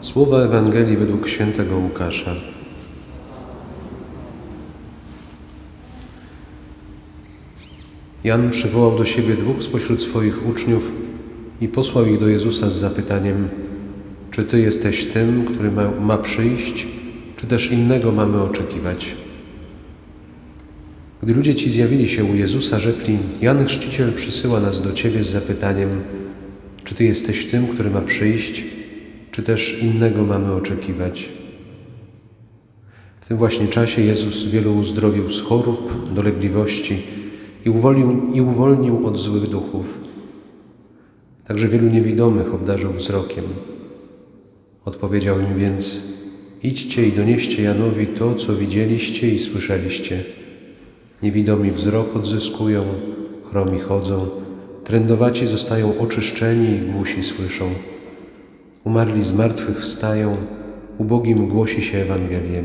Słowa Ewangelii według świętego Łukasza. Jan przywołał do siebie dwóch spośród swoich uczniów i posłał ich do Jezusa z zapytaniem: Czy ty jesteś tym, który ma, ma przyjść, czy też innego mamy oczekiwać? Gdy ludzie ci zjawili się u Jezusa, rzekli: Jan Chrzciciel przysyła nas do ciebie z zapytaniem: Czy ty jesteś tym, który ma przyjść, czy też innego mamy oczekiwać? W tym właśnie czasie Jezus wielu uzdrowił z chorób, dolegliwości i uwolnił, i uwolnił od złych duchów. Także wielu niewidomych obdarzył wzrokiem. Odpowiedział im więc: Idźcie i donieście Janowi to, co widzieliście i słyszeliście. Niewidomi wzrok odzyskują, chromi chodzą, trędowaci zostają oczyszczeni i głusi słyszą. Umarli z martwych wstają, ubogim głosi się Ewangelię.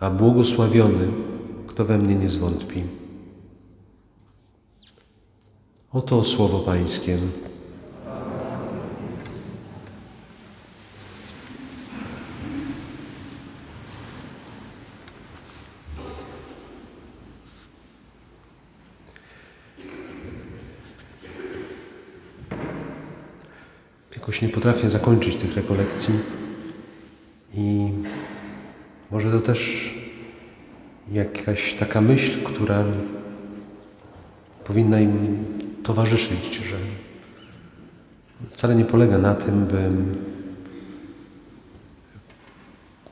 A błogosławiony, kto we mnie nie zwątpi. Oto słowo Pańskie. Jakoś nie potrafię zakończyć tych rekolekcji i może to też jakaś taka myśl, która powinna im towarzyszyć, że wcale nie polega na tym, by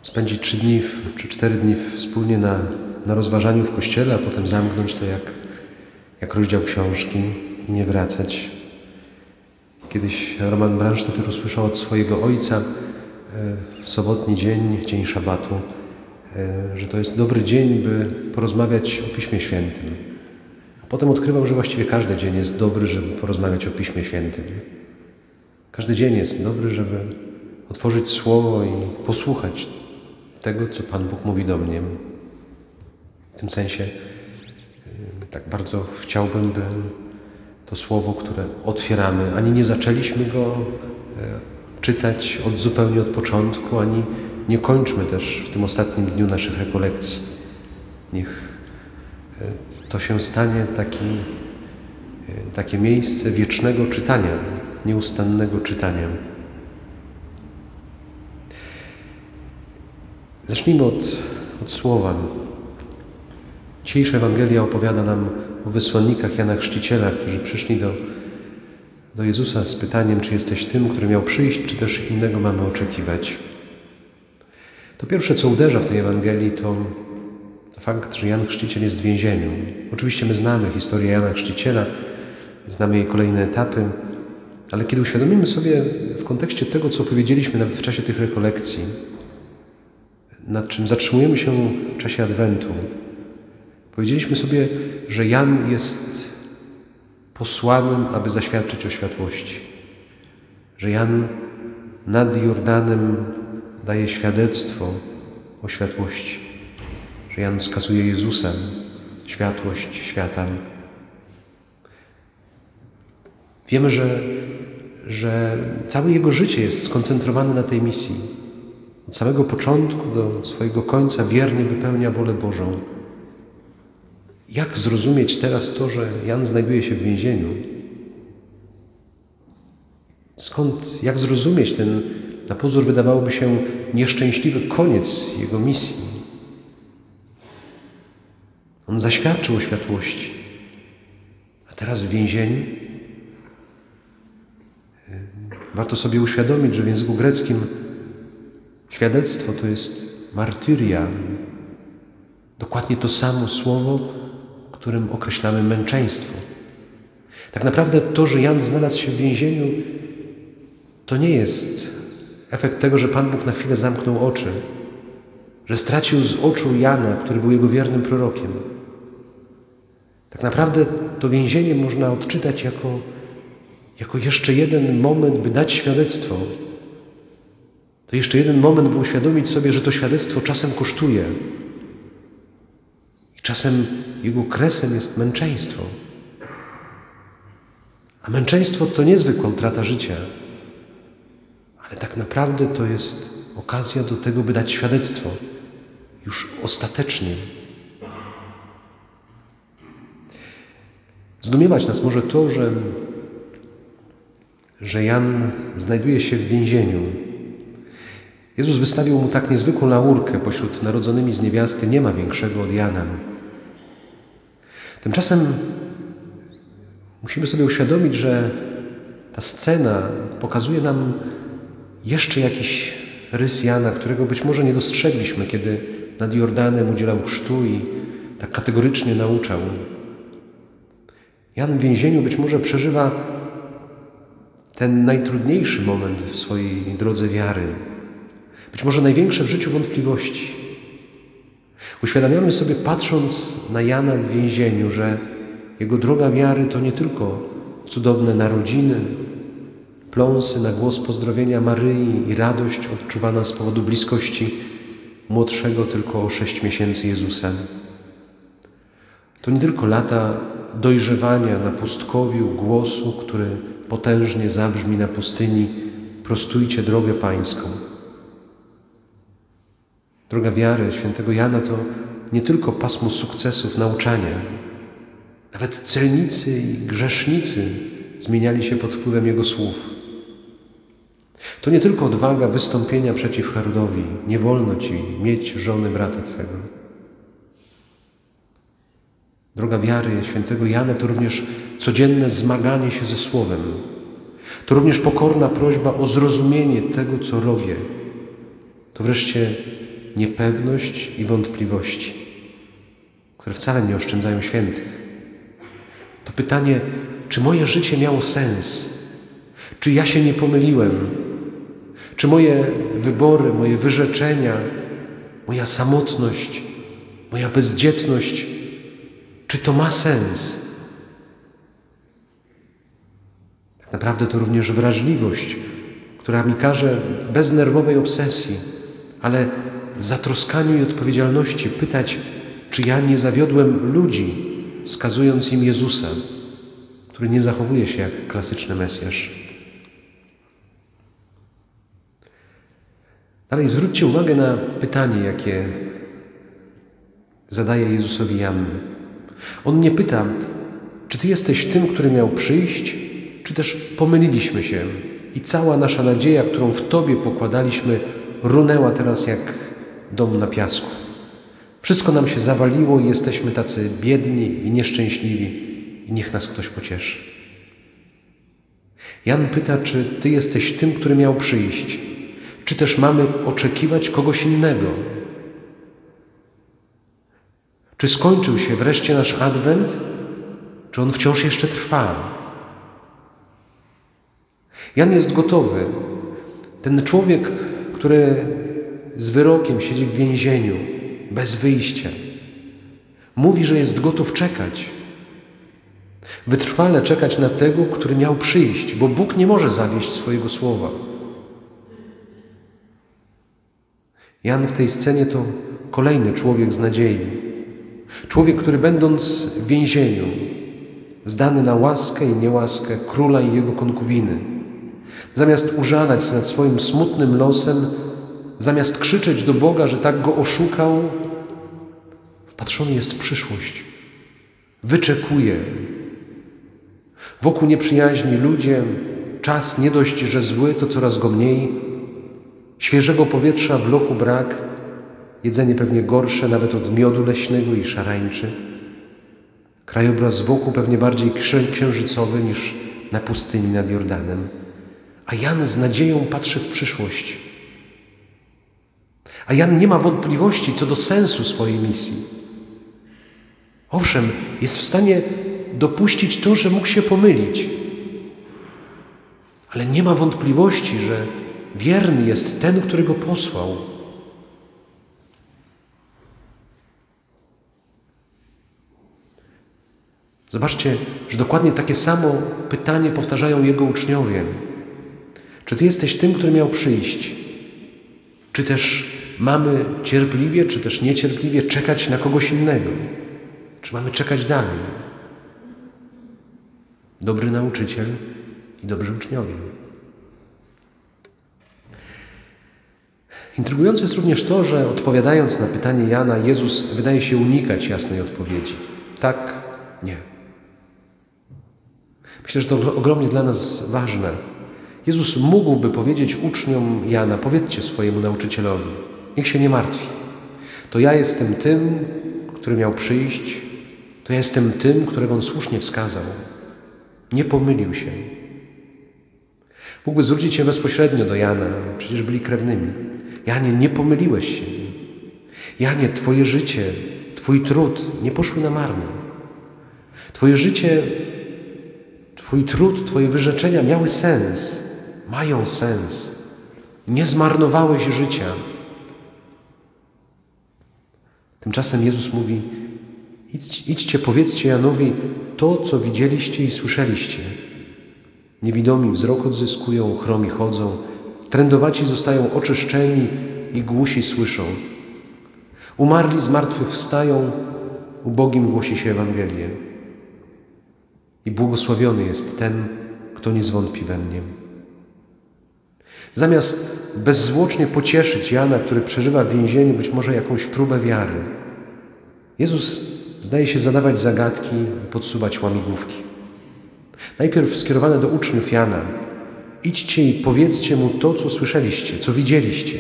spędzić trzy dni czy cztery dni wspólnie na, na rozważaniu w kościele, a potem zamknąć to jak, jak rozdział książki i nie wracać. Kiedyś Roman Bransztater usłyszał od swojego ojca e, w sobotni dzień, dzień szabatu, e, że to jest dobry dzień, by porozmawiać o Piśmie Świętym. A potem odkrywał, że właściwie każdy dzień jest dobry, żeby porozmawiać o Piśmie Świętym. Każdy dzień jest dobry, żeby otworzyć Słowo i posłuchać tego, co Pan Bóg mówi do mnie. W tym sensie e, tak bardzo chciałbym, by to słowo, które otwieramy, ani nie zaczęliśmy go e, czytać od zupełnie od początku, ani nie kończmy też w tym ostatnim dniu naszych rekolekcji. Niech e, to się stanie taki, e, takie miejsce wiecznego czytania, nieustannego czytania. Zacznijmy od, od słowa. Dzisiejsza Ewangelia opowiada nam o wysłannikach Jana Chrzciciela, którzy przyszli do, do Jezusa z pytaniem, czy jesteś tym, który miał przyjść, czy też innego mamy oczekiwać. To pierwsze, co uderza w tej Ewangelii, to, fakt, że Jan Chrzciciel jest w więzieniu. Oczywiście my znamy historię Jana Chrzciciela, znamy jej kolejne etapy, ale kiedy uświadomimy sobie w kontekście tego, co powiedzieliśmy nawet w czasie tych rekolekcji, nad czym zatrzymujemy się w czasie Adwentu, Powiedzieliśmy sobie, że Jan jest posłanym, aby zaświadczyć o światłości. Że Jan nad Jordanem daje świadectwo o światłości. Że Jan wskazuje Jezusa, światłość świata. Wiemy, że, że całe jego życie jest skoncentrowane na tej misji. Od samego początku do swojego końca wiernie wypełnia wolę Bożą. Jak zrozumieć teraz to, że Jan znajduje się w więzieniu? Skąd, jak zrozumieć ten, na pozór wydawałoby się, nieszczęśliwy koniec jego misji? On zaświadczył o światłości, a teraz w więzieniu. Warto sobie uświadomić, że w języku greckim świadectwo to jest martyria. Dokładnie to samo słowo, którym określamy męczeństwo. Tak naprawdę to, że Jan znalazł się w więzieniu, to nie jest efekt tego, że Pan Bóg na chwilę zamknął oczy, że stracił z oczu Jana, który był jego wiernym prorokiem. Tak naprawdę to więzienie można odczytać jako, jako jeszcze jeden moment, by dać świadectwo. To jeszcze jeden moment, by uświadomić sobie, że to świadectwo czasem kosztuje, Czasem jego kresem jest męczeństwo. A męczeństwo to niezwykła utrata życia, ale tak naprawdę to jest okazja do tego, by dać świadectwo już ostatecznie. Zdumiewać nas może to, że, że Jan znajduje się w więzieniu. Jezus wystawił mu tak niezwykłą laurkę. Pośród narodzonymi z niewiasty nie ma większego od Jana. Tymczasem musimy sobie uświadomić, że ta scena pokazuje nam jeszcze jakiś rys Jana, którego być może nie dostrzegliśmy, kiedy nad Jordanem udzielał chrztu i tak kategorycznie nauczał. Jan w więzieniu być może przeżywa ten najtrudniejszy moment w swojej drodze wiary, być może największe w życiu wątpliwości. Uświadamiamy sobie, patrząc na Jana w więzieniu, że jego droga wiary to nie tylko cudowne narodziny, pląsy na głos pozdrowienia Maryi i radość odczuwana z powodu bliskości młodszego tylko o sześć miesięcy Jezusa. To nie tylko lata dojrzewania na pustkowiu głosu, który potężnie zabrzmi na pustyni: Prostujcie drogę Pańską. Droga wiary świętego Jana to nie tylko pasmo sukcesów nauczania. Nawet celnicy i grzesznicy zmieniali się pod wpływem jego słów. To nie tylko odwaga wystąpienia przeciw Herodowi. Nie wolno ci mieć żony brata Twego. Droga wiary świętego Jana to również codzienne zmaganie się ze Słowem. To również pokorna prośba o zrozumienie tego, co robię. To wreszcie niepewność i wątpliwości, które wcale nie oszczędzają świętych. To pytanie, czy moje życie miało sens? Czy ja się nie pomyliłem? Czy moje wybory, moje wyrzeczenia, moja samotność, moja bezdzietność, czy to ma sens? Tak naprawdę to również wrażliwość, która mi każe bez nerwowej obsesji, ale zatroskaniu i odpowiedzialności pytać, czy ja nie zawiodłem ludzi, skazując im Jezusa, który nie zachowuje się jak klasyczny Mesjasz. Dalej zwróćcie uwagę na pytanie, jakie zadaje Jezusowi Jan. On nie pyta, czy Ty jesteś tym, który miał przyjść, czy też pomyliliśmy się i cała nasza nadzieja, którą w Tobie pokładaliśmy, runęła teraz jak dom na piasku. Wszystko nam się zawaliło i jesteśmy tacy biedni i nieszczęśliwi i niech nas ktoś pocieszy. Jan pyta, czy Ty jesteś tym, który miał przyjść, czy też mamy oczekiwać kogoś innego. Czy skończył się wreszcie nasz adwent, czy on wciąż jeszcze trwa? Jan jest gotowy. Ten człowiek, który z wyrokiem siedzi w więzieniu, bez wyjścia, mówi, że jest gotów czekać. Wytrwale czekać na tego, który miał przyjść, bo Bóg nie może zawieść swojego słowa. Jan w tej scenie to kolejny człowiek z nadziei. Człowiek, który będąc w więzieniu, zdany na łaskę i niełaskę króla i jego konkubiny, zamiast użalać nad swoim smutnym losem, zamiast krzyczeć do Boga, że tak go oszukał, wpatrzony jest w przyszłość. Wyczekuje. Wokół nieprzyjaźni ludzie, czas nie dość, że zły, to coraz go mniej. Świeżego powietrza w lochu brak, jedzenie pewnie gorsze nawet od miodu leśnego i szarańczy. Krajobraz wokół pewnie bardziej księżycowy niż na pustyni nad Jordanem. A Jan z nadzieją patrzy w przyszłość. A Jan nie ma wątpliwości co do sensu swojej misji. Owszem, jest w stanie dopuścić to, że mógł się pomylić, ale nie ma wątpliwości, że wierny jest ten, który go posłał. Zobaczcie, że dokładnie takie samo pytanie powtarzają jego uczniowie. Czy Ty jesteś tym, który miał przyjść? Czy też mamy cierpliwie, czy też niecierpliwie czekać na kogoś innego? Czy mamy czekać dalej? Dobry nauczyciel i dobrzy uczniowie. Intrygujące jest również to, że odpowiadając na pytanie Jana, Jezus wydaje się unikać jasnej odpowiedzi. Tak, nie. Myślę, że to ogromnie dla nas ważne. Jezus mógłby powiedzieć uczniom Jana: Powiedzcie swojemu nauczycielowi, niech się nie martwi. To ja jestem tym, który miał przyjść, to ja jestem tym, którego on słusznie wskazał. Nie pomylił się. Mógłby zwrócić się bezpośrednio do Jana, przecież byli krewnymi. Janie, nie pomyliłeś się. Janie, Twoje życie, Twój trud nie poszły na marne. Twoje życie, Twój trud, Twoje wyrzeczenia miały sens, mają sens. Nie zmarnowałeś życia. Tymczasem Jezus mówi: Idź, idźcie, powiedzcie Janowi to, co widzieliście i słyszeliście. Niewidomi wzrok odzyskują, chromi chodzą, trędowaci zostają oczyszczeni i głusi słyszą. Umarli z martwych wstają, ubogim głosi się Ewangelię. I błogosławiony jest ten, kto nie zwątpi we mnie. Zamiast bezzwłocznie pocieszyć Jana, który przeżywa w więzieniu być może jakąś próbę wiary, Jezus zdaje się zadawać zagadki i podsuwać łamigłówki. Najpierw skierowane do uczniów Jana. Idźcie i powiedzcie mu to, co słyszeliście, co widzieliście.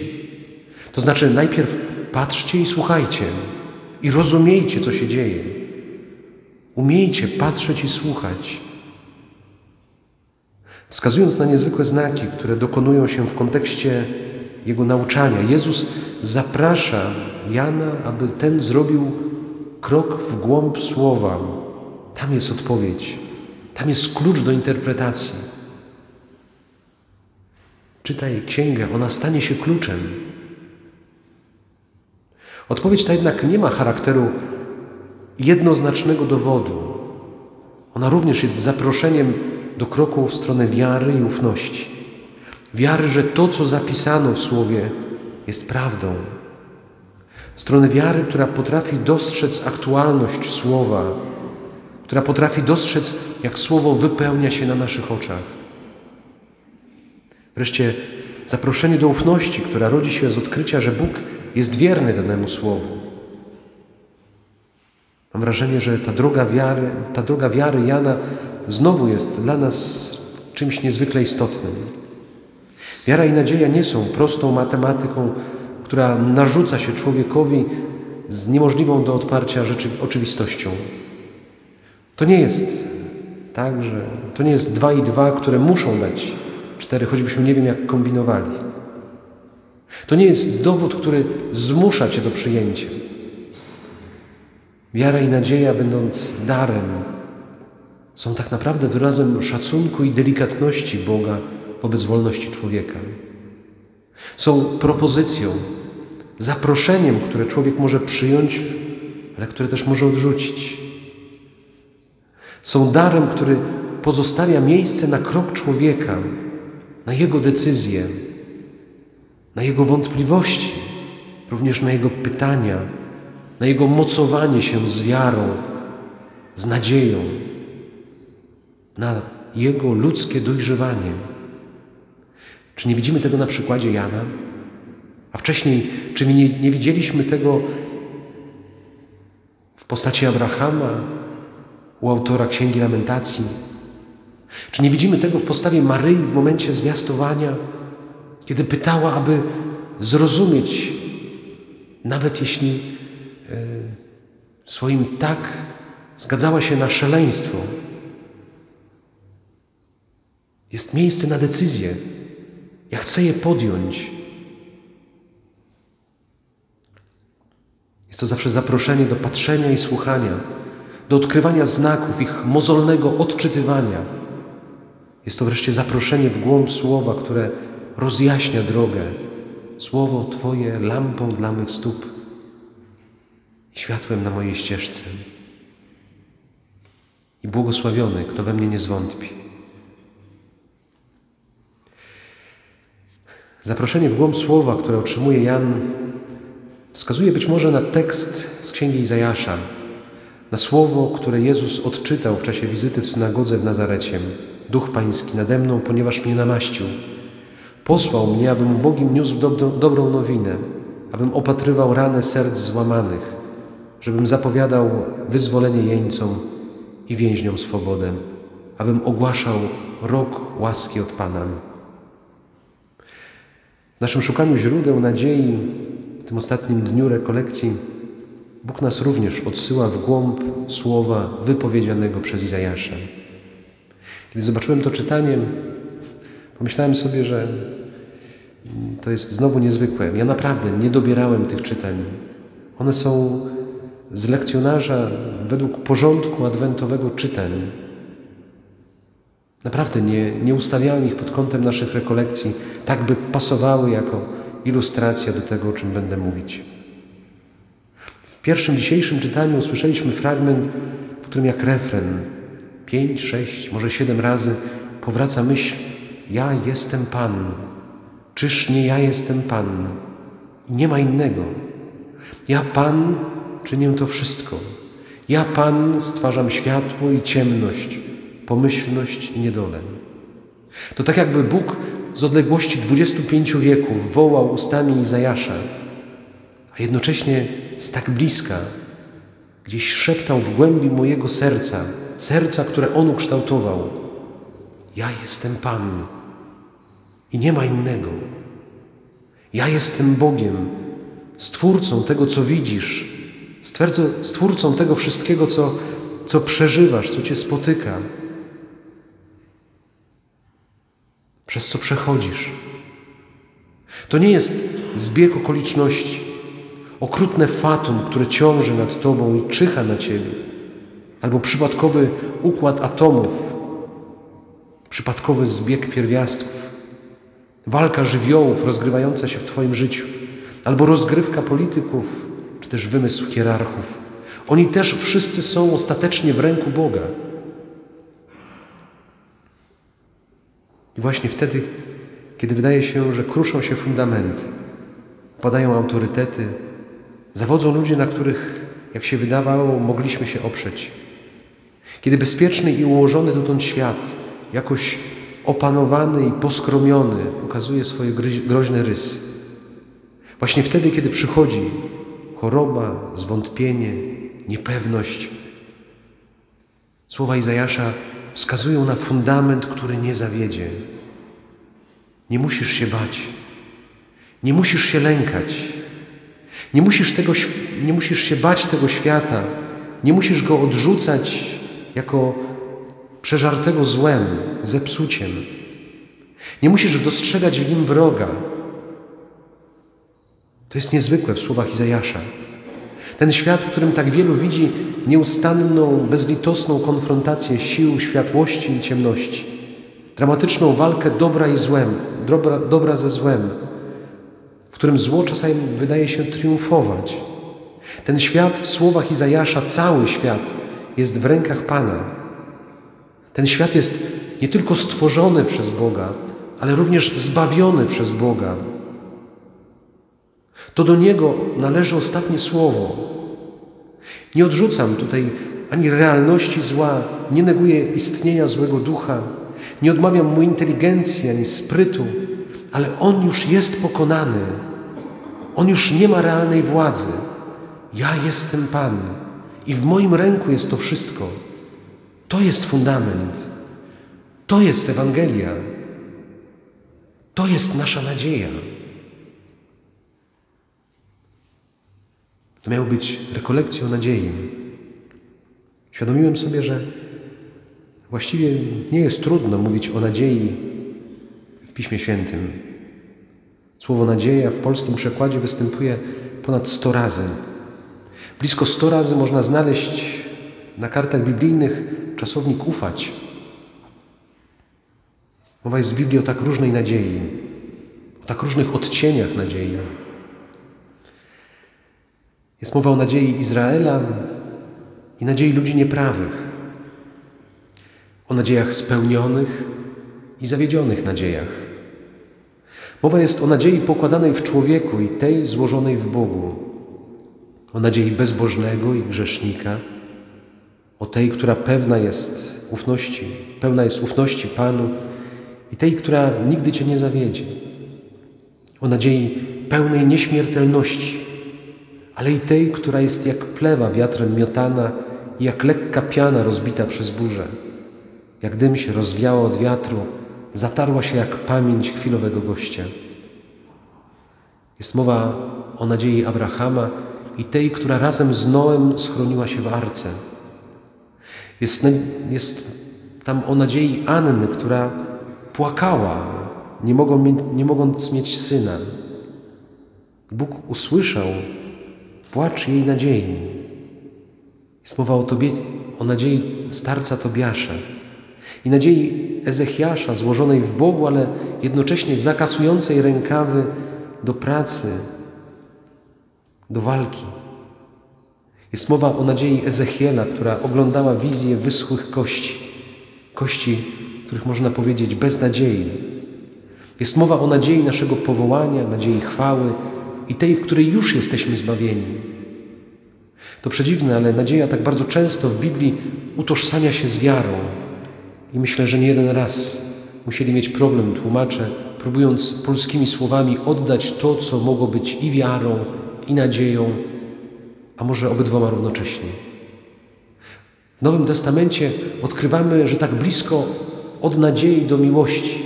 To znaczy, najpierw patrzcie i słuchajcie, i rozumiejcie, co się dzieje. Umiejcie patrzeć i słuchać. Wskazując na niezwykłe znaki, które dokonują się w kontekście Jego nauczania, Jezus zaprasza Jana, aby ten zrobił krok w głąb słowa. Tam jest odpowiedź, tam jest klucz do interpretacji. Czytaj księgę, ona stanie się kluczem. Odpowiedź ta jednak nie ma charakteru jednoznacznego dowodu. Ona również jest zaproszeniem do kroku w stronę wiary i ufności. Wiary, że to, co zapisano w Słowie, jest prawdą. W stronę wiary, która potrafi dostrzec aktualność Słowa, która potrafi dostrzec, jak Słowo wypełnia się na naszych oczach. Wreszcie zaproszenie do ufności, która rodzi się z odkrycia, że Bóg jest wierny danemu Słowu. Mam wrażenie, że ta droga wiary, ta droga wiary Jana znowu jest dla nas czymś niezwykle istotnym. Wiara i nadzieja nie są prostą matematyką, która narzuca się człowiekowi z niemożliwą do odparcia rzeczy, oczywistością. To nie jest tak, że to nie jest dwa i dwa, które muszą dać cztery, choćbyśmy nie wiem jak kombinowali. To nie jest dowód, który zmusza Cię do przyjęcia. Wiara i nadzieja, będąc darem, są tak naprawdę wyrazem szacunku i delikatności Boga wobec wolności człowieka. Są propozycją, zaproszeniem, które człowiek może przyjąć, ale które też może odrzucić. Są darem, który pozostawia miejsce na krok człowieka, na jego decyzje, na jego wątpliwości, również na jego pytania, na jego mocowanie się z wiarą, z nadzieją, na jego ludzkie dojrzewanie. Czy nie widzimy tego na przykładzie Jana? A wcześniej, czy nie, nie widzieliśmy tego w postaci Abrahama, u autora Księgi Lamentacji? Czy nie widzimy tego w postawie Maryi w momencie zwiastowania, kiedy pytała, aby zrozumieć, nawet jeśli e, swoim tak zgadzała się na szaleństwo, jest miejsce na decyzję. Ja chcę je podjąć. Jest to zawsze zaproszenie do patrzenia i słuchania, do odkrywania znaków, ich mozolnego odczytywania. Jest to wreszcie zaproszenie w głąb słowa, które rozjaśnia drogę. Słowo Twoje lampą dla mych stóp, światłem na mojej ścieżce. I błogosławiony, kto we mnie nie zwątpi. Zaproszenie w głąb słowa, które otrzymuje Jan, wskazuje być może na tekst z Księgi Izajasza, na słowo, które Jezus odczytał w czasie wizyty w synagodze w Nazarecie. Duch Pański nade mną, ponieważ mnie namaścił. Posłał mnie, abym Bogiem niósł dobro, dobrą nowinę, abym opatrywał rany serc złamanych, żebym zapowiadał wyzwolenie jeńcom i więźniom swobodę, abym ogłaszał rok łaski od Pana. Naszym szukaniu źródeł nadziei, w tym ostatnim dniu rekolekcji, Bóg nas również odsyła w głąb słowa wypowiedzianego przez Izajasza. Kiedy zobaczyłem to czytanie, pomyślałem sobie, że to jest znowu niezwykłe. Ja naprawdę nie dobierałem tych czytań. One są z lekcjonarza według porządku adwentowego czytań. Naprawdę nie, nie ustawiałem ich pod kątem naszych rekolekcji, tak by pasowały jako ilustracja do tego, o czym będę mówić. W pierwszym dzisiejszym czytaniu usłyszeliśmy fragment, w którym jak refren pięć, sześć, może siedem razy powraca myśl Ja jestem Pan. Czyż nie ja jestem Pan? Nie ma innego. Ja Pan czynię to wszystko. Ja Pan stwarzam światło i ciemność, pomyślność niedolę. To tak jakby Bóg z odległości 25 wieków wołał ustami Izajasza, a jednocześnie z tak bliska gdzieś szeptał w głębi mojego serca, serca, które On ukształtował. Ja jestem Pan i nie ma innego. Ja jestem Bogiem, Stwórcą tego, co widzisz, Stwórcą tego wszystkiego, co, co przeżywasz, co Cię spotyka, przez co przechodzisz. To nie jest zbieg okoliczności, okrutne fatum, które ciąży nad Tobą i czyha na Ciebie, albo przypadkowy układ atomów, przypadkowy zbieg pierwiastków, walka żywiołów rozgrywająca się w Twoim życiu, albo rozgrywka polityków, czy też wymysł hierarchów. Oni też wszyscy są ostatecznie w ręku Boga. I właśnie wtedy, kiedy wydaje się, że kruszą się fundamenty, padają autorytety, zawodzą ludzie, na których, jak się wydawało, mogliśmy się oprzeć. Kiedy bezpieczny i ułożony dotąd świat, jakoś opanowany i poskromiony, ukazuje swoje groźne rysy. Właśnie wtedy, kiedy przychodzi choroba, zwątpienie, niepewność, słowa Izajasza wskazują na fundament, który nie zawiedzie. Nie musisz się bać. Nie musisz się lękać. Nie musisz, tego, nie musisz się bać tego świata. Nie musisz go odrzucać jako przeżartego złem, zepsuciem. Nie musisz dostrzegać w nim wroga. To jest niezwykłe w słowach Izajasza. Ten świat, w którym tak wielu widzi nieustanną, bezlitosną konfrontację sił światłości i ciemności, dramatyczną walkę dobra i złem, dobra, dobra ze złem, w którym zło czasami wydaje się triumfować. Ten świat w słowach Izajasza, cały świat jest w rękach Pana. Ten świat jest nie tylko stworzony przez Boga, ale również zbawiony przez Boga. To do Niego należy ostatnie słowo. Nie odrzucam tutaj ani realności zła, nie neguję istnienia złego ducha, nie odmawiam mu inteligencji ani sprytu, ale on już jest pokonany. On już nie ma realnej władzy. Ja jestem Pan i w moim ręku jest to wszystko. To jest fundament. To jest Ewangelia. To jest nasza nadzieja. To miało być rekolekcją nadziei. Świadomiłem sobie, że właściwie nie jest trudno mówić o nadziei w Piśmie Świętym. Słowo nadzieja w polskim przekładzie występuje ponad 100 razy. Blisko 100 razy można znaleźć na kartach biblijnych czasownik ufać. Mowa jest w Biblii o tak różnej nadziei, o tak różnych odcieniach nadziei. Jest mowa o nadziei Izraela i nadziei ludzi nieprawych, o nadziejach spełnionych i zawiedzionych nadziejach. Mowa jest o nadziei pokładanej w człowieku i tej złożonej w Bogu, o nadziei bezbożnego i grzesznika, o tej, która pewna jest ufności, pełna jest ufności Panu i tej, która nigdy Cię nie zawiedzie. O nadziei pełnej nieśmiertelności, ale i tej, która jest jak plewa wiatrem miotana i jak lekka piana rozbita przez burzę. Jak dym się rozwiała od wiatru, zatarła się jak pamięć chwilowego gościa. Jest mowa o nadziei Abrahama i tej, która razem z Noem schroniła się w arce. Jest, jest tam o nadziei Anny, która płakała, nie, mogą, nie mogąc mieć syna. Bóg usłyszał płacz jej nadziei. Jest mowa o, tobie, o nadziei starca Tobiasza i nadziei Ezechiasza złożonej w Bogu, ale jednocześnie zakasującej rękawy do pracy, do walki. Jest mowa o nadziei Ezechiela, która oglądała wizję wyschłych kości, kości, których można powiedzieć bez nadziei. Jest mowa o nadziei naszego powołania, nadziei chwały i tej, w której już jesteśmy zbawieni. To przedziwne, ale nadzieja tak bardzo często w Biblii utożsamia się z wiarą. I myślę, że nie jeden raz musieli mieć problem tłumacze, próbując polskimi słowami oddać to, co mogło być i wiarą, i nadzieją, a może obydwoma równocześnie. W Nowym Testamencie odkrywamy, że tak blisko od nadziei do miłości.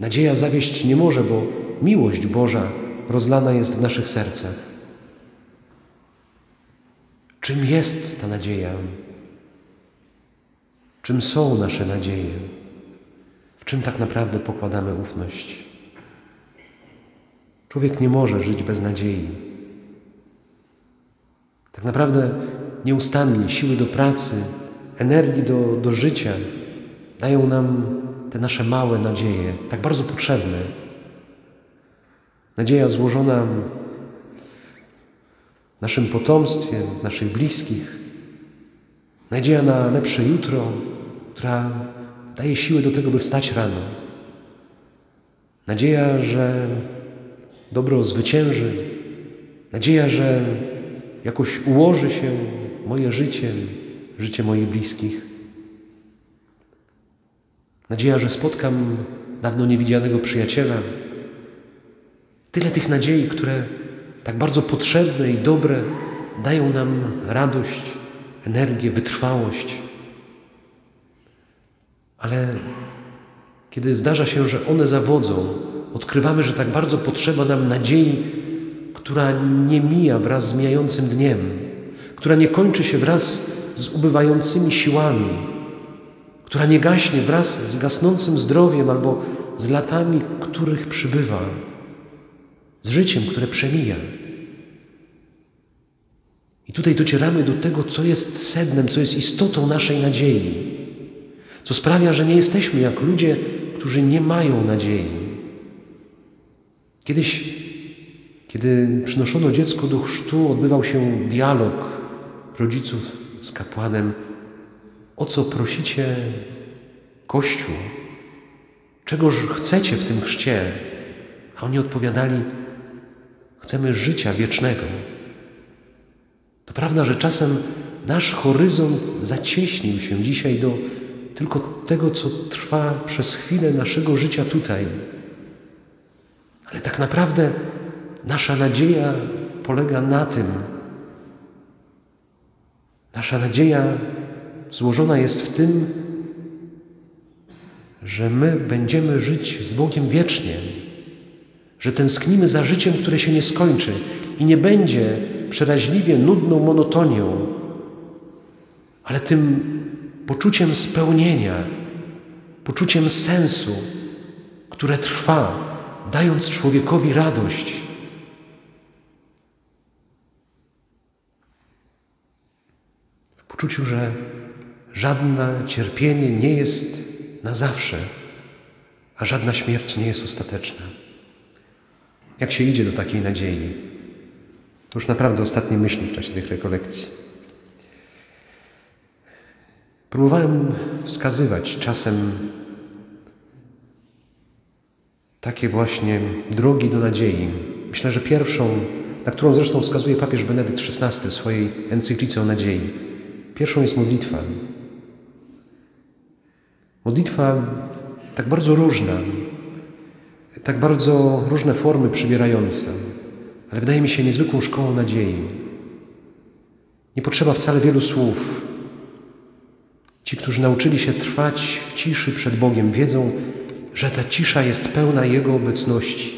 Nadzieja zawieść nie może, bo miłość Boża rozlana jest w naszych sercach. Czym jest ta nadzieja? Czym są nasze nadzieje? W czym tak naprawdę pokładamy ufność? Człowiek nie może żyć bez nadziei. Tak naprawdę nieustannie siły do pracy, energii do, do życia dają nam te nasze małe nadzieje, tak bardzo potrzebne. Nadzieja złożona w naszym potomstwie, naszych bliskich, nadzieja na lepsze jutro, która daje siłę do tego, by wstać rano. Nadzieja, że dobro zwycięży, nadzieja, że jakoś ułoży się moje życie, życie moich bliskich. Nadzieja, że spotkam dawno niewidzianego przyjaciela. Tyle tych nadziei, które tak bardzo potrzebne i dobre dają nam radość, energię, wytrwałość. Ale kiedy zdarza się, że one zawodzą, odkrywamy, że tak bardzo potrzeba nam nadziei, która nie mija wraz z mijającym dniem, która nie kończy się wraz z ubywającymi siłami, która nie gaśnie wraz z gasnącym zdrowiem albo z latami, których przybywa, z życiem, które przemija. I tutaj docieramy do tego, co jest sednem, co jest istotą naszej nadziei, co sprawia, że nie jesteśmy jak ludzie, którzy nie mają nadziei. Kiedyś, kiedy przynoszono dziecko do chrztu, odbywał się dialog rodziców z kapłanem. O co prosicie Kościół? Czegoż chcecie w tym chrzcie? A oni odpowiadali: Chcemy życia wiecznego. To prawda, że czasem nasz horyzont zacieśnił się dzisiaj do tylko tego, co trwa przez chwilę naszego życia tutaj. Ale tak naprawdę nasza nadzieja polega na tym, nasza nadzieja złożona jest w tym, że my będziemy żyć z Bogiem wiecznie, że tęsknimy za życiem, które się nie skończy i nie będzie przeraźliwie nudną monotonią, ale tym poczuciem spełnienia, poczuciem sensu, które trwa, dając człowiekowi radość. W poczuciu, że żadne cierpienie nie jest na zawsze, a żadna śmierć nie jest ostateczna. Jak się idzie do takiej nadziei? To już naprawdę ostatnie myśli w czasie tych rekolekcji. Próbowałem wskazywać czasem takie właśnie drogi do nadziei. Myślę, że pierwszą, na którą zresztą wskazuje papież Benedykt XVI w swojej encyklice o nadziei, pierwszą jest modlitwa. Modlitwa tak bardzo różna. Tak bardzo różne formy przybierające, ale wydaje mi się niezwykłą szkołą nadziei. Nie potrzeba wcale wielu słów. Ci, którzy nauczyli się trwać w ciszy przed Bogiem, wiedzą, że ta cisza jest pełna Jego obecności.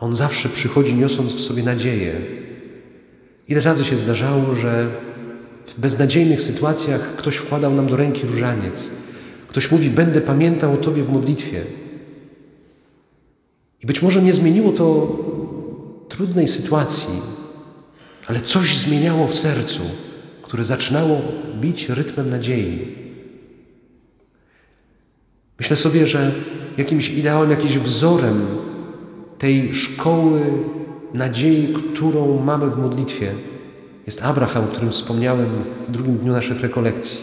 On zawsze przychodzi niosąc w sobie nadzieję. Ile razy się zdarzało, że w beznadziejnych sytuacjach ktoś wkładał nam do ręki różaniec. Ktoś mówi, będę pamiętał o Tobie w modlitwie. I być może nie zmieniło to trudnej sytuacji, ale coś zmieniało w sercu, które zaczynało bić rytmem nadziei. Myślę sobie, że jakimś ideałem, jakimś wzorem tej szkoły nadziei, którą mamy w modlitwie, jest Abraham, o którym wspomniałem w drugim dniu naszych rekolekcji.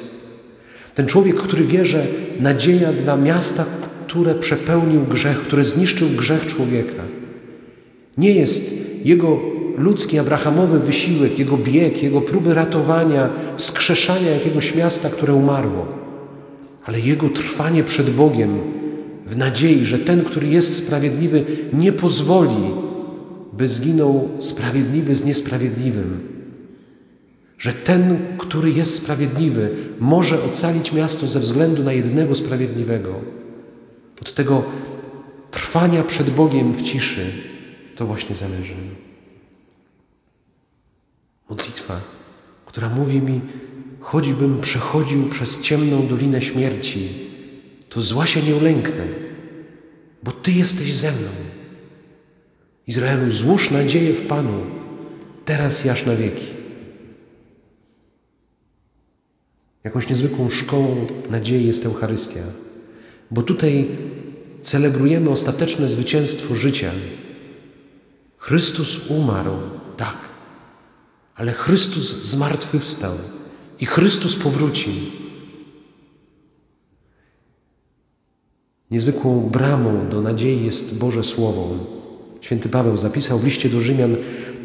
Ten człowiek, który wie, że nadzieja dla miasta, które przepełnił grzech, które zniszczył grzech człowieka, nie jest jego ludzki, abrahamowy wysiłek, jego bieg, jego próby ratowania, wskrzeszania jakiegoś miasta, które umarło, ale jego trwanie przed Bogiem w nadziei, że ten, który jest sprawiedliwy, nie pozwoli, by zginął sprawiedliwy z niesprawiedliwym że ten, który jest sprawiedliwy, może ocalić miasto ze względu na jednego sprawiedliwego. Tego trwania przed Bogiem w ciszy to właśnie zależy. Modlitwa, która mówi mi, choćbym przechodził przez ciemną dolinę śmierci, to zła się nie ulęknę, bo Ty jesteś ze mną. Izraelu, złóż nadzieję w Panu, teraz i aż na wieki. Jakąś niezwykłą szkołą nadziei jest Eucharystia, bo tutaj celebrujemy ostateczne zwycięstwo życia. Chrystus umarł, tak, ale Chrystus zmartwychwstał i Chrystus powróci. Niezwykłą bramą do nadziei jest Boże Słowo. Święty Paweł zapisał w liście do Rzymian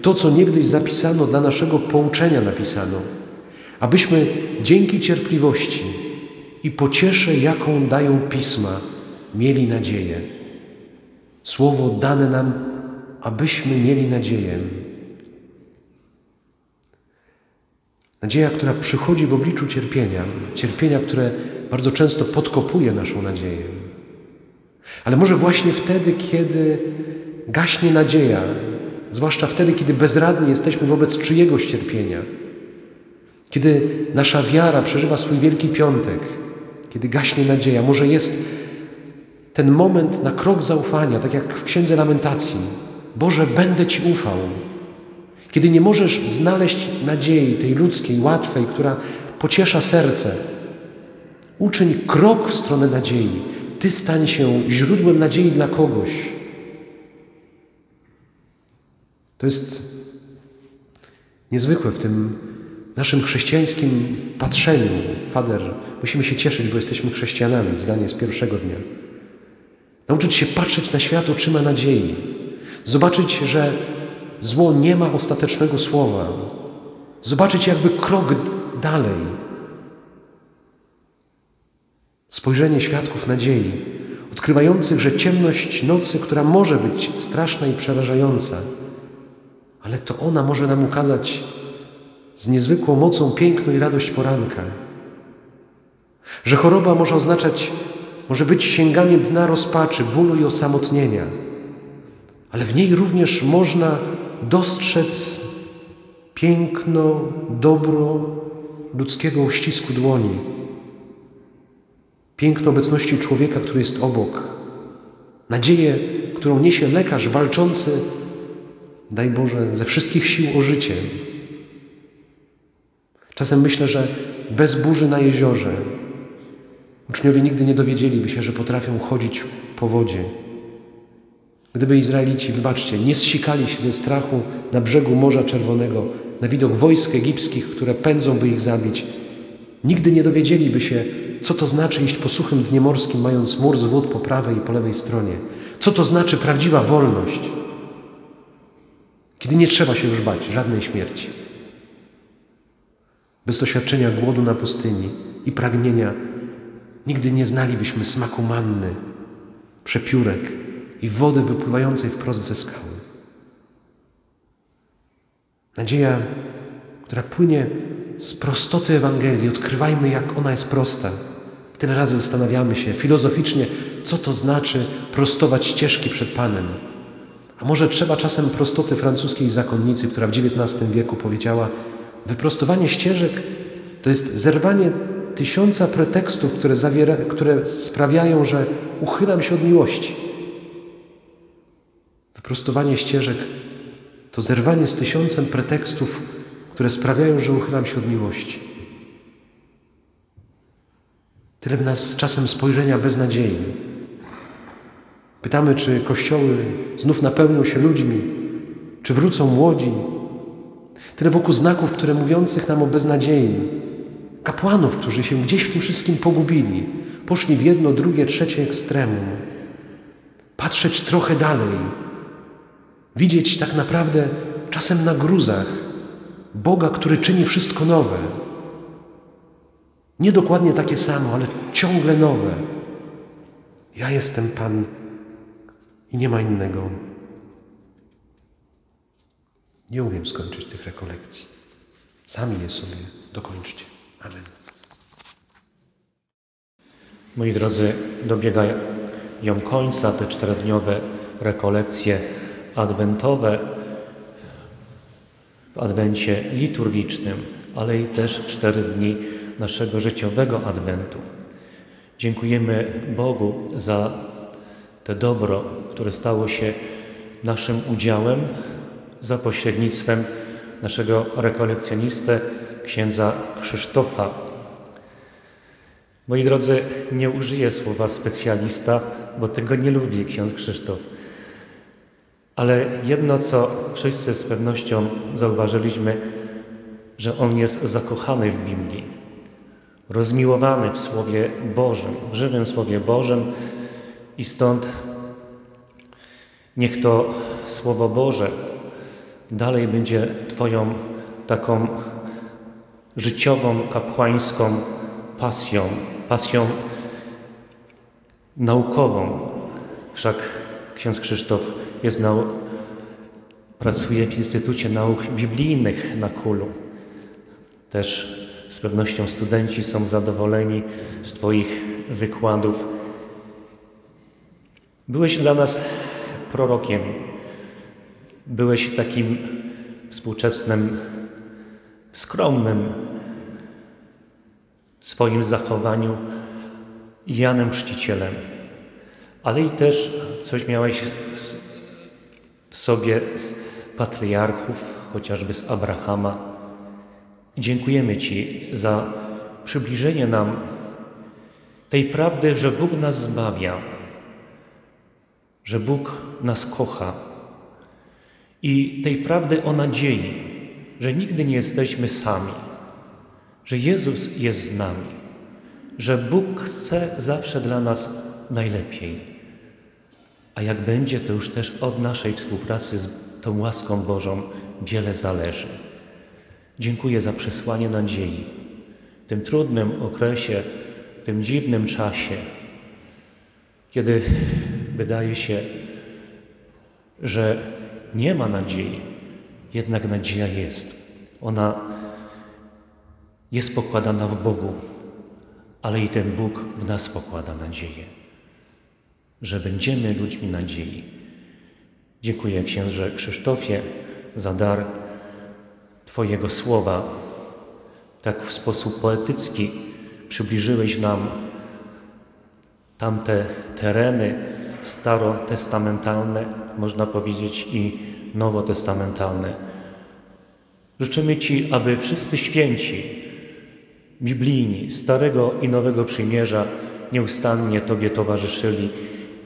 to, co niegdyś zapisano dla naszego pouczenia napisano – abyśmy dzięki cierpliwości i pociesze, jaką dają pisma, mieli nadzieję. Słowo dane nam, abyśmy mieli nadzieję. Nadzieja, która przychodzi w obliczu cierpienia, cierpienia, które bardzo często podkopuje naszą nadzieję. Ale może właśnie wtedy, kiedy gaśnie nadzieja, zwłaszcza wtedy, kiedy bezradni jesteśmy wobec czyjegoś cierpienia, kiedy nasza wiara przeżywa swój wielki piątek, kiedy gaśnie nadzieja, może jest ten moment na krok zaufania, tak jak w Księdze Lamentacji. Boże, będę Ci ufał. Kiedy nie możesz znaleźć nadziei, tej ludzkiej, łatwej, która pociesza serce, uczyń krok w stronę nadziei. Ty stań się źródłem nadziei dla kogoś. To jest niezwykłe w tym naszym chrześcijańskim patrzeniu, Fader, musimy się cieszyć, bo jesteśmy chrześcijanami, zdanie z pierwszego dnia. Nauczyć się patrzeć na świat oczyma nadziei. Zobaczyć, że zło nie ma ostatecznego słowa. Zobaczyć jakby krok dalej. Spojrzenie świadków nadziei, odkrywających, że ciemność nocy, która może być straszna i przerażająca, ale to ona może nam ukazać z niezwykłą mocą piękno i radość poranka. Że choroba może oznaczać, może być sięganiem dna rozpaczy, bólu i osamotnienia, ale w niej również można dostrzec piękno, dobro ludzkiego uścisku dłoni, piękno obecności człowieka, który jest obok, nadzieję, którą niesie lekarz walczący, daj Boże, ze wszystkich sił o życie. Czasem myślę, że bez burzy na jeziorze uczniowie nigdy nie dowiedzieliby się, że potrafią chodzić po wodzie. Gdyby Izraelici, wybaczcie, nie zsikali się ze strachu na brzegu Morza Czerwonego, na widok wojsk egipskich, które pędzą, by ich zabić, nigdy nie dowiedzieliby się, co to znaczy iść po suchym dnie morskim, mając mur z wód po prawej i po lewej stronie. Co to znaczy prawdziwa wolność, kiedy nie trzeba się już bać żadnej śmierci. Bez doświadczenia głodu na pustyni i pragnienia nigdy nie znalibyśmy smaku manny, przepiórek i wody wypływającej wprost ze skały. Nadzieja, która płynie z prostoty Ewangelii. Odkrywajmy, jak ona jest prosta. Tyle razy zastanawiamy się filozoficznie, co to znaczy prostować ścieżki przed Panem. A może trzeba czasem prostoty francuskiej zakonnicy, która w XIX wieku powiedziała: Wyprostowanie ścieżek to jest zerwanie tysiąca pretekstów, które, zawiera, które sprawiają, że uchylam się od miłości. Wyprostowanie ścieżek to zerwanie z tysiącem pretekstów, które sprawiają, że uchylam się od miłości. Tyle w nas czasem spojrzenia bez nadziei. Pytamy, czy kościoły znów napełnią się ludźmi, czy wrócą młodzi. Tyle wokół znaków, które mówiących nam o beznadziei. Kapłanów, którzy się gdzieś w tym wszystkim pogubili, poszli w jedno, drugie, trzecie ekstremum. Patrzeć trochę dalej, widzieć tak naprawdę czasem na gruzach Boga, który czyni wszystko nowe. Nie dokładnie takie samo, ale ciągle nowe. Ja jestem Pan i nie ma innego. Nie umiem skończyć tych rekolekcji. Sami je sobie dokończcie. Amen. Moi drodzy, dobiegają końca te czterodniowe rekolekcje adwentowe w adwencie liturgicznym, ale i też cztery dni naszego życiowego adwentu. Dziękujemy Bogu za te dobro, które stało się naszym udziałem za pośrednictwem naszego rekolekcjonisty, księdza Krzysztofa. Moi drodzy, nie użyję słowa specjalista, bo tego nie lubi ksiądz Krzysztof. Ale jedno, co wszyscy z pewnością zauważyliśmy, że on jest zakochany w Biblii, rozmiłowany w Słowie Bożym, w żywym Słowie Bożym i stąd niech to Słowo Boże dalej będzie Twoją taką życiową, kapłańską pasją, pasją naukową. Wszak ksiądz Krzysztof jest nau pracuje w Instytucie Nauk Biblijnych na Kulu. Też z pewnością studenci są zadowoleni z Twoich wykładów. Byłeś dla nas prorokiem. Byłeś takim współczesnym, skromnym w swoim zachowaniu Janem Chrzcicielem, ale i też coś miałeś w sobie z patriarchów, chociażby z Abrahama. Dziękujemy Ci za przybliżenie nam tej prawdy, że Bóg nas zbawia, że Bóg nas kocha i tej prawdy o nadziei, że nigdy nie jesteśmy sami, że Jezus jest z nami, że Bóg chce zawsze dla nas najlepiej. A jak będzie, to już też od naszej współpracy z tą łaską Bożą wiele zależy. Dziękuję za przesłanie nadziei w tym trudnym okresie, w tym dziwnym czasie, kiedy wydaje się, że nie ma nadziei, jednak nadzieja jest. Ona jest pokładana w Bogu, ale i ten Bóg w nas pokłada nadzieję, że będziemy ludźmi nadziei. Dziękuję księże Krzysztofie za dar Twojego słowa. Tak w sposób poetycki przybliżyłeś nam tamte tereny starotestamentalne, można powiedzieć, i nowotestamentalne. Życzymy Ci, aby wszyscy święci, biblijni, Starego i Nowego Przymierza nieustannie Tobie towarzyszyli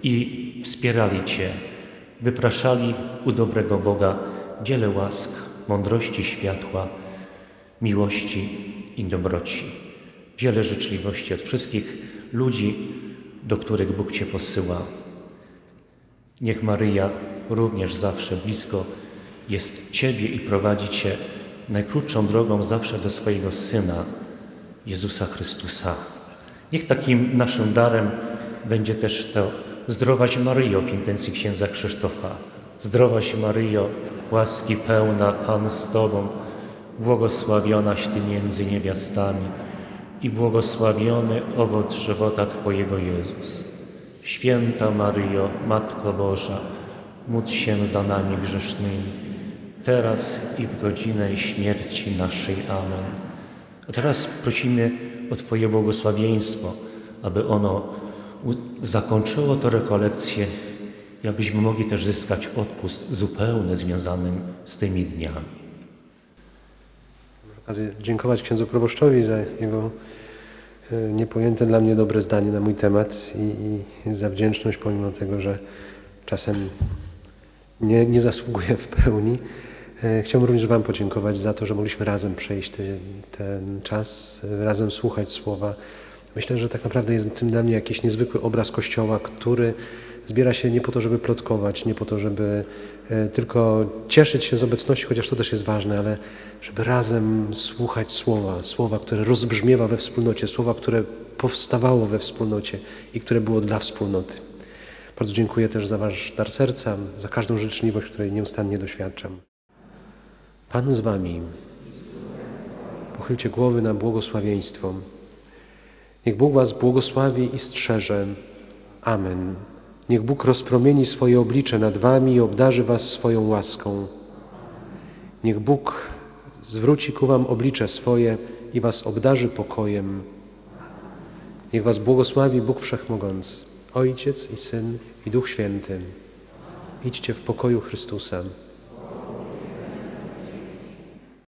i wspierali Cię, wypraszali u dobrego Boga wiele łask, mądrości, światła, miłości i dobroci. Wiele życzliwości od wszystkich ludzi, do których Bóg Cię posyła. Niech Maryja również zawsze blisko jest Ciebie i prowadzi Cię najkrótszą drogą zawsze do swojego Syna, Jezusa Chrystusa. Niech takim naszym darem będzie też to Zdrowaś Maryjo w intencji księdza Krzysztofa. Zdrowaś Maryjo, łaski pełna Pan z Tobą, błogosławionaś Ty między niewiastami i błogosławiony owoc żywota Twojego Jezus. Święta Maryjo, Matko Boża, módl się za nami grzesznymi, teraz i w godzinę śmierci naszej. Amen. A teraz prosimy o Twoje błogosławieństwo, aby ono zakończyło tę rekolekcję i abyśmy mogli też zyskać odpust zupełny związanym z tymi dniami. Przy okazji dziękować księdzu proboszczowi za jego niepojęte dla mnie dobre zdanie na mój temat i, i za wdzięczność pomimo tego, że czasem nie, nie zasługuję w pełni. E, Chciałbym również Wam podziękować za to, że mogliśmy razem przejść te, ten czas, e, razem słuchać słowa. Myślę, że tak naprawdę jest tym dla mnie jakiś niezwykły obraz Kościoła, który zbiera się nie po to, żeby plotkować, nie po to, żeby e, tylko cieszyć się z obecności, chociaż to też jest ważne, ale żeby razem słuchać słowa, słowa, które rozbrzmiewa we wspólnocie, słowa, które powstawało we wspólnocie i które było dla wspólnoty. Bardzo dziękuję też za Wasz dar serca, za każdą życzliwość, której nieustannie doświadczam. Pan z Wami. Pochylcie głowy na błogosławieństwo. Niech Bóg Was błogosławi i strzeże. Amen. Niech Bóg rozpromieni swoje oblicze nad Wami i obdarzy Was swoją łaską. Niech Bóg zwróci ku Wam oblicze swoje i Was obdarzy pokojem. Niech Was błogosławi Bóg Wszechmogący, Ojciec i Syn i Duch Święty. Idźcie w pokoju Chrystusa.